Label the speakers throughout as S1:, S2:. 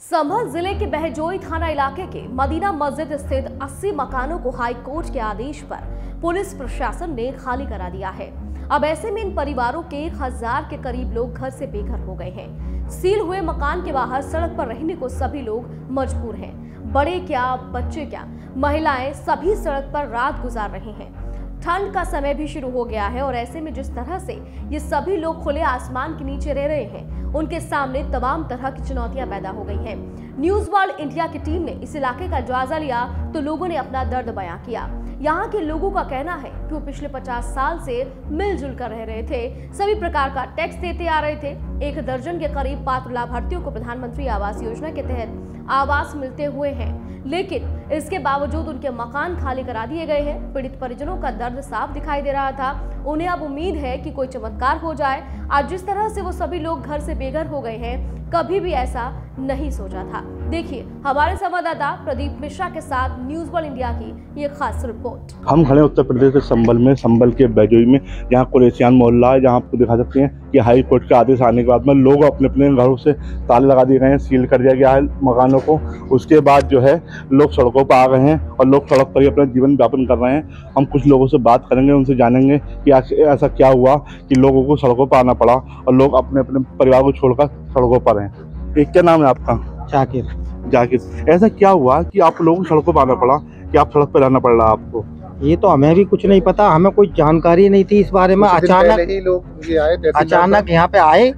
S1: संभल ज़िले के बहजोई थाना इलाके के मदीना मस्जिद स्थित 80 मकानों को हाई कोर्ट के आदेश पर पुलिस प्रशासन ने खाली करा दिया है। अब ऐसे में इन परिवारों के एक हज़ार के करीब लोग घर से बेघर हो गए हैं। सील हुए मकान के बाहर सड़क पर रहने को सभी लोग मजबूर हैं। बड़े क्या, बच्चे क्या, महिलाएँ सभी सड़क पर रात गुजार रहे हैं। ठंड का समय भी शुरू हो गया है और ऐसे में जिस तरह से ये सभी लोग खुले आसमान के नीचे रह रहे हैं उनके सामने तमाम तरह की चुनौतियाँ पैदा हो गई हैं। न्यूज़ वर्ल्ड इंडिया की टीम ने इस इलाके का जायजा लिया तो लोगों ने अपना दर्द बयां किया। यहाँ के लोगों का कहना है कि वो पिछले 50 साल से मिलजुल कर रह रहे थे। सभी प्रकार का टैक्स देते आ रहे थे। एक दर्जन के करीब पात्र लाभार्थियों को प्रधानमंत्री आवास योजना के तहत आवास मिलते हुए हैं। लेकिन इसके बावजूद उनके मकान खाली करा दिए गए हैं। पीड़ित परिजनों का दर्द साफ़ दिखाई दे रहा था। उन्हें अब उम्मीद है कि कोई चमत्कार हो जाए। आज जिस तरह से वो सभी लोग घर से बेघर हो गए हैं, कभी भी ऐसा नहीं सोचा था। देखिए, हमारे संवाददाता प्रदीप मिश्रा के साथ न्यूज़ वर्ल्ड इंडिया की ये खास रिपोर्ट।
S2: हम खड़े उत्तर प्रदेश के संबल में, संबल के बैजोई में यहाँ कुरेशियान मोहल्ला है, जहाँ आपको दिखा सकते हैं कि हाई कोर्ट के आदेश आने के बाद में लोग अपने अपने घरों से ताले लगा दिए गए हैं, सील कर दिया गया है मकानों को। उसके बाद जो है, लोग सड़कों पर आ गए हैं और लोग सड़क पर ही अपना जीवन यापन कर रहे हैं। हम कुछ लोगों से बात करेंगे उनसे जानेंगे कि ऐसा क्या हुआ कि लोगों को सड़कों पर आना पड़ा और लोग अपने अपने परिवार को छोड़कर सड़कों पर हैं। एक क्या नाम है आपका?
S3: जाकिर।
S2: जाकिर। ऐसा क्या हुआ कि आप लोगों को सड़कों पर आना पड़ा कि आप सड़क पर रहना पड़ रहा आपको?
S3: ये तो हमें भी कुछ नहीं पता हमें कोई जानकारी नहीं थी इस बारे में। अचानक
S4: ही लोग ये आए
S3: अचानक यहाँ पे आए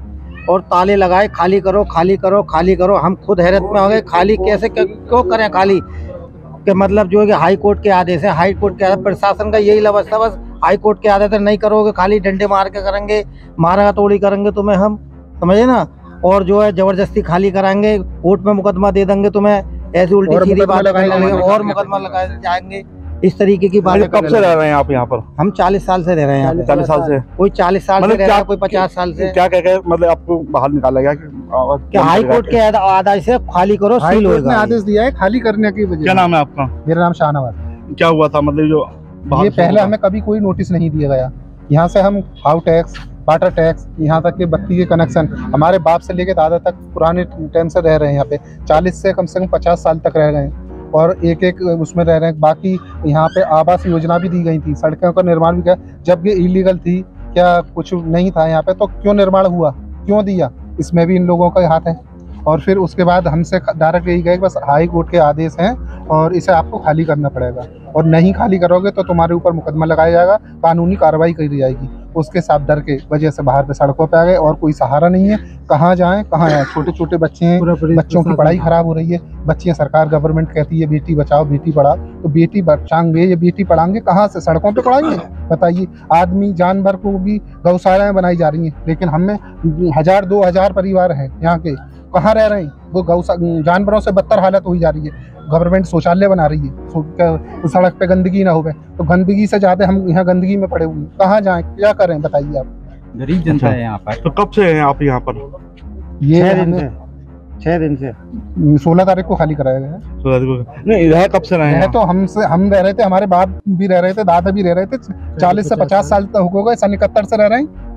S3: और ताले लगाए खाली करो खाली करो खाली करो। हम खुद हैरत में हो गए खाली कैसे क्यों करें खाली? के मतलब जो है कि हाई कोर्ट के आदेश है हाई कोर्ट के आदेश प्रशासन का यही व्यवस्था बस हाई कोर्ट के आदेश नहीं करोगे खाली डंडे मार के करेंगे मारा तोड़ी करेंगे तुम्हें हम समझे ना? और जो है ज़बरदस्ती खाली कराएँगे कोर्ट में मुकदमा दे देंगे तुम्हें ऐसी उल्टी सीधी बात और मुकदमा लगाए जाएँगे। इस तरीके की बात
S2: कब से रह रहे हैं? आप यहाँ पर?
S3: हम चालीस साल से रह रहे हैं
S2: चालीस साल से।
S3: कोई चालीस साल से रह रहा है कोई पचास साल से?
S2: क्या कह के मतलब आपको बाहर निकाला गया
S3: क्या हाई कोर्ट के आदेश से खाली करो सील होगा
S4: आदेश दिया है खाली करने की वजह
S2: क्या नाम है आपका?
S4: मेरा नाम शाहनवाज।
S2: क्या हुआ था? मतलब जो
S4: ये पहले हमें कभी कोई नोटिस नहीं दिया गया। यहाँ से हम हाउ टैक्स वाटर टैक्स यहाँ तक के बत्ती के कनेक्शन हमारे बाप से लेके दादा तक पुराने टाइम से रह रहे हैं यहाँ पे। चालीस से कम से कम पचास साल तक रह रहे हैं। और एक एक उसमें रह रहे हैं। बाकी यहाँ पे आवास योजना भी दी गई थी, सड़कों का निर्माण भी किया। जब ये इलीगल थी, क्या कुछ नहीं था यहाँ पे तो क्यों निर्माण हुआ? क्यों दिया? इसमें भी इन लोगों का हाथ है। और फिर उसके बाद हमसे डायरेक्ट यही गए बस हाई कोर्ट के आदेश हैं और इसे आपको खाली करना पड़ेगा। और नहीं खाली करोगे तो तुम्हारे ऊपर मुकदमा लगाया जाएगा, कानूनी कार्रवाई करी जाएगी। उसके साथ डर के वजह से बाहर पे सड़कों पे आ गए और कोई सहारा नहीं है। कहाँ जाएँ कहाँ आए छोटे छोटे बच्चे हैं बच्चों की पढ़ाई खराब हो रही है। बच्चियाँ सरकार गवर्नमेंट कहती है बेटी बचाओ बेटी पढ़ाओ। तो बेटी बचाएँगे या बेटी पढ़ाएँगे कहाँ से? सड़कों पर पढ़ाएँगे? बताइए। आदमी जानवर को भी गौशालाएँ बनाई जा रही हैं लेकिन हमें हज़ार दो हज़ार परिवार हैं यहाँ के। कहाँ रह रहे हैं? वो गौ जानवरों से बदतर हालत हुई जा रही है। गवर्नमेंट शौचालय बना रही है। सड़क पे गंदगी ना हो तो गंदगी से ज़्यादा हम यहाँ गंदगी में पड़े हुए हैं। कहाँ जाए? क्या करें? बताइए आप।
S3: गरीब जनता है यहाँ पर।
S2: तो कब से हैं आप यहाँ पर?
S3: ये दिन से। छह दिन से।
S4: सोलह तारीख को खाली कराया गया सोलह तारीख को
S2: नहीं रह कब से रहे हैं
S4: तो हमसे हम रह रहे थे हमारे बाप भी रह रहे थे दादा भी रह रहे थे। चालीस से पचास साल तक हो गए सन इकहत्तर से रह रहे हैं।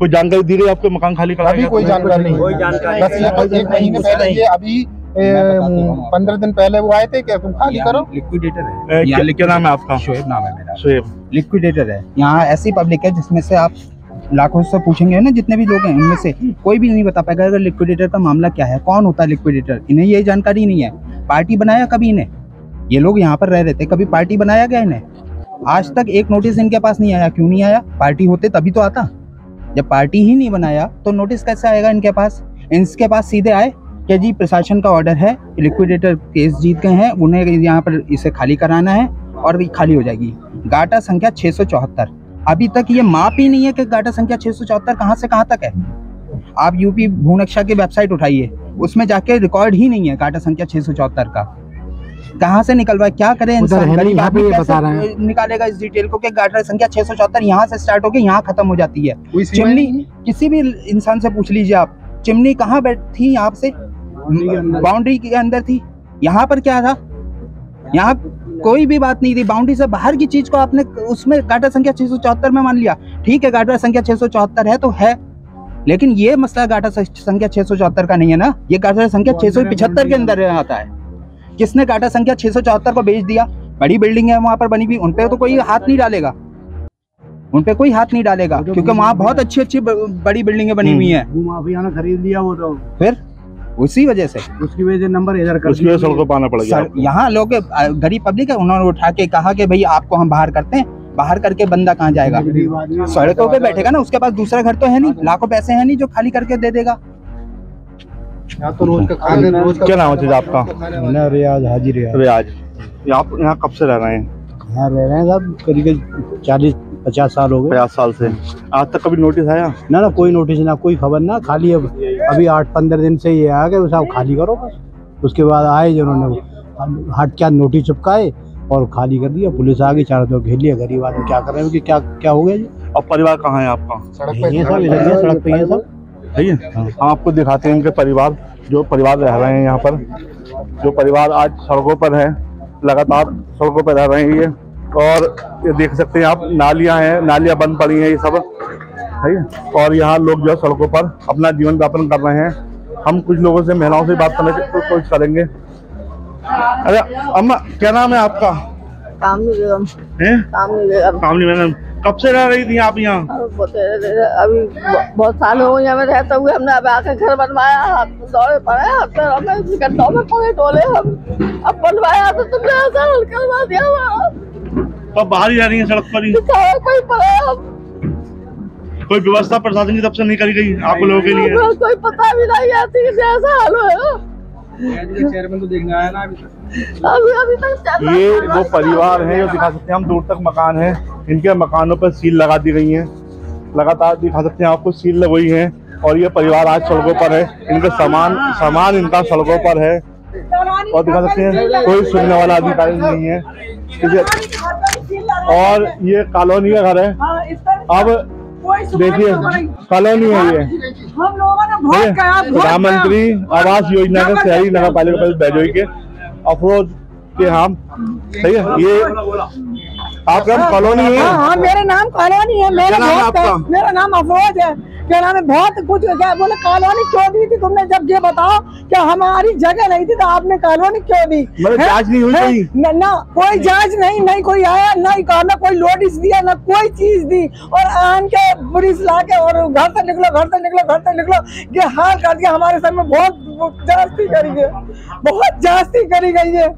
S2: कोई जानकारी दी गई आपके मकान खाली करा
S4: अभी कोई जानकारी नहीं। कोई जानकारी बस एक महीने पहले ये अभी पंद्रह दिन पहले वो आए थे क्या तुम खाली करो।
S3: लिक्विडेटर है।
S2: क्या, क्या नाम है आपका?
S3: शोएब नाम है मेरा।
S2: शोएब।
S3: लिक्विडेटर है। यहाँ ऐसी पब्लिक है जिसमें से आप लाखों से पूछेंगे ना जितने भी लोग हैं उनमें से कोई भी नहीं बता पाएगा अगर लिक्विडेटर का मामला क्या है कौन होता है लिक्विडेटर इन्हें ये जानकारी नहीं है। पार्टी बनाया कभी इन्हें? ये लोग यहाँ पर रह रहे थे। कभी पार्टी बनाया गया इन्हें? आज तक एक नोटिस इनके पास नहीं आया। क्यों नहीं आया? पार्टी होते तभी तो आता। जब पार्टी ही नहीं बनाया तो नोटिस कैसे आएगा इनके पास? इनके पास सीधे आए कि जी, प्रशासन का ऑर्डर है लिक्विडेटर केस जीत गए हैं, उन्हें यहाँ पर इसे खाली कराना है और भी खाली हो जाएगी। गाटा संख्या छः अभी तक ये माप ही नहीं है कि गाटा संख्या छः सौ चौहत्तर कहाँ से कहाँ तक है। आप यूपी भूनक्षा की वेबसाइट उठाइए, उसमें जाके रिकॉर्ड ही नहीं है गाटा संख्या छः सौ चौहत्तर का। कहाँ से निकलवा क्या करें निकालेगा इस डिटेल को कि गाटर संख्या छह सौ चौहत्तर यहाँ से स्टार्ट होकर यहाँ खत्म हो जाती है। चिमनी किसी भी इंसान से पूछ लीजिए आप। चिमनी कहाँ बैठ थी यहाँ से? बाउंड्री के अंदर। थी। यहाँ पर क्या था? यहाँ कोई भी बात नहीं थी। बाउंड्री से बाहर की चीज़ को आपने उसमें गाटर संख्या छह सौ चौहत्तर में मान लिया। ठीक है गाटर संख्या छह सौ चौहत्तर है तो है। लेकिन ये मसला गाटा संख्या छह सौ चौहत्तर का नहीं है ना? ये गाटा संख्या छह सौ पिछहत्तर के अंदर आता है। किसने गाटा संख्या छह सौ चौहत्तर को बेच दिया? बड़ी बिल्डिंग है वहाँ पर बनी हुई उनपे तो कोई हाथ नहीं डालेगा। उन पे कोई हाथ नहीं डालेगा क्योंकि वहाँ बहुत अच्छी अच्छी बड़ी बिल्डिंगें बनी हुई है।
S5: माफिया ने खरीद लिया वो तो।
S3: फिर? उसी वजह से।
S5: उसकी वजह से नंबर इधर कर
S2: उसकी वजह से सड़कों पर पड़ गया।
S3: यहाँ लोग गरीब पब्लिक है उन्होंने उठा के कहा कि भाई आपको हम बाहर करते हैं बाहर करके बंदा कहाँ जाएगा? सड़कों पे बैठेगा ना उसके पास दूसरा घर तो है नहीं लाखों पैसे है नहीं जो खाली करके दे देगा।
S4: तो रोज का खाने रोज का
S2: क्या नाम है आपका?
S5: ना रियाज हाजी रियाज।
S2: रियाज। आप यहाँ कब से रह रहे हैं?
S5: यहाँ रह रहे हैं साहब करीब चालीस पचास साल हो गए।
S2: पचास साल से। आज तक कभी नोटिस आया?
S5: ना ना कोई नोटिस ना कोई खबर ना खाली अब अभी आठ पंद्रह दिन से ये आ गए साहब खाली करो बस। उसके बाद आए जिन्होंने हट क्या नोटिस चिपकाए और खाली कर दिया। पुलिस आ गई चारों तरफ़ घेर लिया। गरीब आदमी क्या कर रहे हैं? कि क्या क्या हो गया जी?
S2: और परिवार कहाँ है आपका?
S4: सड़क
S5: है, सड़क पे ही है सब
S2: है? ये हम आपको दिखाते हैं इनके परिवार जो परिवार रह रहे हैं यहाँ पर। जो परिवार आज सड़कों पर है लगातार सड़कों पर रह रहे हैं ये। और ये देख सकते हैं आप नालियाँ हैं नालियाँ बंद पड़ी हैं ये सब। है? और यहाँ लोग जो है सड़कों पर अपना जीवन यापन कर रहे हैं। हम कुछ लोगों से महिलाओं से बात करने की कोशिश करेंगे। अरे अम्मा क्या नाम है आपका?
S6: कामनी बेगम
S2: हैं?
S6: कामनी बेगम
S2: कामनी मैडम कब से रह रही थी आप यहाँ?
S6: अभी बहुत साल हो गए हमें रहते हुए हमने अब आके घर बनवाया हम दौड़े पड़े हम तो हमें गड्ढों में पड़े डोले हम अब बनवाया तो तुमने ऐसा हल करवा दिया
S2: तो बाहर ही रह रही है सड़क पर ही?
S6: सारा कोई पड़े हम
S2: कोई व्यवस्था प्रशासन की तरफ़ से नहीं करी गई आप लोगों के लिए?
S6: कोई पता भी नहीं आती कि ऐसा हाल हो।
S3: चेयरमैन तो देखने आया ना
S6: अभी अभी तक
S2: ये वो परिवार है जो दिखा सकते हैं हम दूर तक मकान है। इनके मकानों पर सील लगा दी गई है। लगातार दिखा सकते हैं, आपको सील लगी है और ये परिवार आज सड़कों पर है। इनके सामान सामान इनका सड़कों पर है। और दिखा सकते हैं, कोई सुनने वाला अधिकारी नहीं है। और ये कॉलोनी का घर है। अब देखिए, कॉलोनी है ये? प्रधानमंत्री आवास योजना के शहरी नगर पालिका बैजोई के अफरोज के हम। सही है? ये आपका नाम कॉलोनी है
S7: हाँ? मेरा नाम कॉलोनी है मेरा
S2: नाम है?
S7: मेरा नाम अफरोज है क्या नाम है? बहुत कुछ क्या बोले कॉलोनी क्यों दी थी तुमने? जब ये बताओ कि हमारी जगह नहीं थी तो आपने कॉलोनी क्यों दी?
S2: मतलब जाँच नहीं हुई
S7: हैं? न, ना कोई जाँच नहीं नहीं कोई आया ना ही कहा ना कोई नोटिस दिया ना कोई चीज़ दी। और आन के पुलिस ला के और घर से निकलो घर से निकलो घर से निकलो ये हाल कर दिया। हमारे सर में बहुत जास्ती करी गई बहुत जास्ती करी गई है।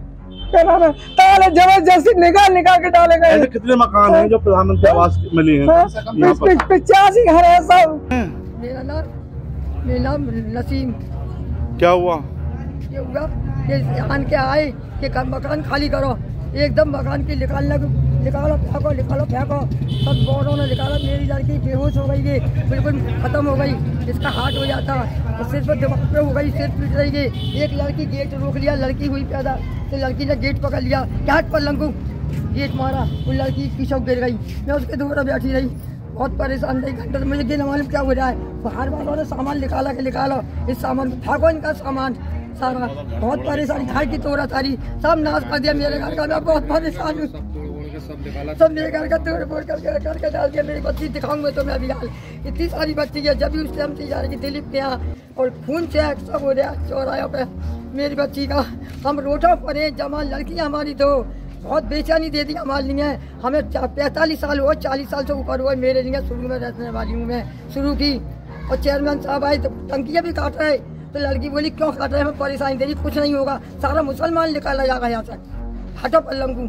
S7: क्या नाम है ताले ज़बरदस्ती निकाल निकाल के डाले गए।
S2: ऐसे कितने मकान हैं जो प्रधानमंत्री आवास मिले हैं? यहाँ
S7: पिचासी घर है सब।
S8: मेरा नाम मेरा नाम नसीम।
S2: क्या हुआ?
S8: ये हुआ ये आन के आए कि मकान खाली करो। एकदम मकान की निकालना निकालो, फेंको निकालो, फेंको। सब बोर्डों ने निकाला, मेरी लड़की बेहोश हो गई है बिल्कुल खत्म हो गई इसका हार्ट हो जाता और सिर पर दिमाग पे हो गई, सिर पीट रही है एक लड़की गेट रोक लिया, लड़की हुई पैदा तो लड़की ने गेट पकड़ लिया क्या पर लंगू, गेट मारा वो लड़की पीछे गिर गई। मैं उसके दूर बैठी रही, बहुत परेशान रही, घंटे से मुझे ये न मालूम क्या हो रहा है। बाहर वालों ने सामान निकाला के निकालो, इस सामान को फेंको, इनका सामान। सारा, बहुत परेशानी, घर की तोड़ा सारी सब नाश कर दिया मेरे घर का, मैं बहुत परेशान हूँ। सब मेरे घर का तोड़ फोड़ करके करके डाल दिया, मेरी बच्ची दिखाऊँगा तो मैं अभी हाल। इतनी सारी बच्ची है, जब भी से रही दिलीप के यहाँ, और खून चेक सब हो पे मेरी बच्ची का। हम रोडों पर जमा लड़कियाँ हमारी तो। बहुत बेचैनी दे दी हमारे लिए। हमें पैंतालीस साल हुआ, चालीस साल से ऊपर हुआ, मेरे लिए शुरू में रहने वाली हूँ मैं, शुरू की। और चेयरमैन साहब आए तो टंकियाँ भी काट रहे। तो लड़की बोली, क्यों काट रहे हैं? हमें परेशानी दे रही, कुछ नहीं होगा। सारा मुसलमान निकाला जाएगा यहाँ से। हटो पल्लंगू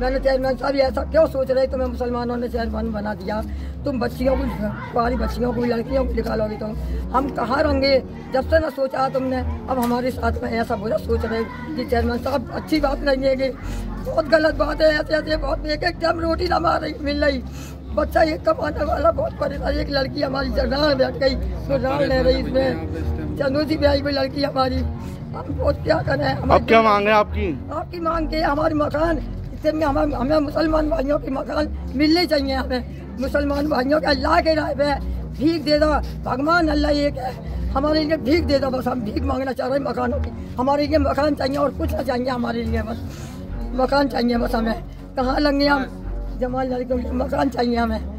S8: मैंने चेयरमैन साहब ऐसा क्यों सोच रहे तुम्हें मुसलमानों ने चेयरमैन बना दिया। तुम बच्चियों को कुआरी बच्चियों को लड़कियों को निकालोगे तो हम कहाँ रहेंगे? जब से ना सोचा तुमने अब हमारे साथ में ऐसा बुरा सोच रहे कि चेयरमैन साहब अच्छी बात नहीं है कि बहुत गलत बात है ऐसे ऐसे बहुत एक एक टाइम रोटी ना मार रही मिल रही। बच्चा एक कमाने वाला बहुत परेशान एक लड़की हमारी जगह बैठ गई तो रान ले रही इसमें चंदोजी भी आई कोई लड़की हमारी हम बहुत क्या करें
S2: अब क्या मांग है आपकी?
S8: आपकी मांग के हमारे मकान इससे में हमें हमें मुसलमान भाइयों की मकान मिलने चाहिए हमें। मुसलमान भाइयों के अल्लाह के राय पे भीख दे दो, भगवान अल्लाह एक है। हमारे लिए भीख दे दो, बस हम भीख मांगना चाह रहे हैं मकानों की। हमारे लिए मकान चाहिए और कुछ ना चाहिए हमारे लिए बस। मकान चाहिए बस हमें। कहाँ लेंगे हम? जमाल लड़कियों के मकान चाहिए हमें।